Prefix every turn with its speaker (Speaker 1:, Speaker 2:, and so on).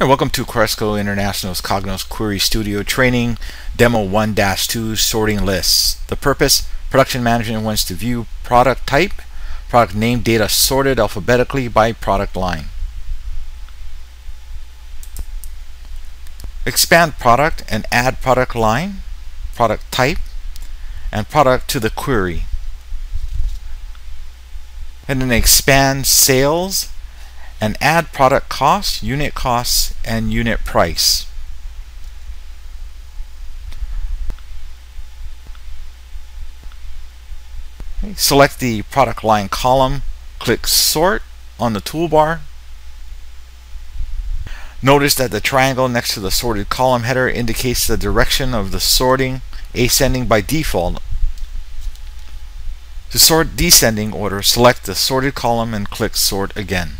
Speaker 1: And welcome to Cresco International's Cognos Query Studio Training Demo 1-2 Sorting Lists. The purpose, production management wants to view product type, product name data sorted alphabetically by product line. Expand product and add product line, product type, and product to the query. And then expand sales and add product cost, unit costs, and unit price. Select the product line column, click sort on the toolbar. Notice that the triangle next to the sorted column header indicates the direction of the sorting ascending by default. To sort descending order, select the sorted column and click sort again.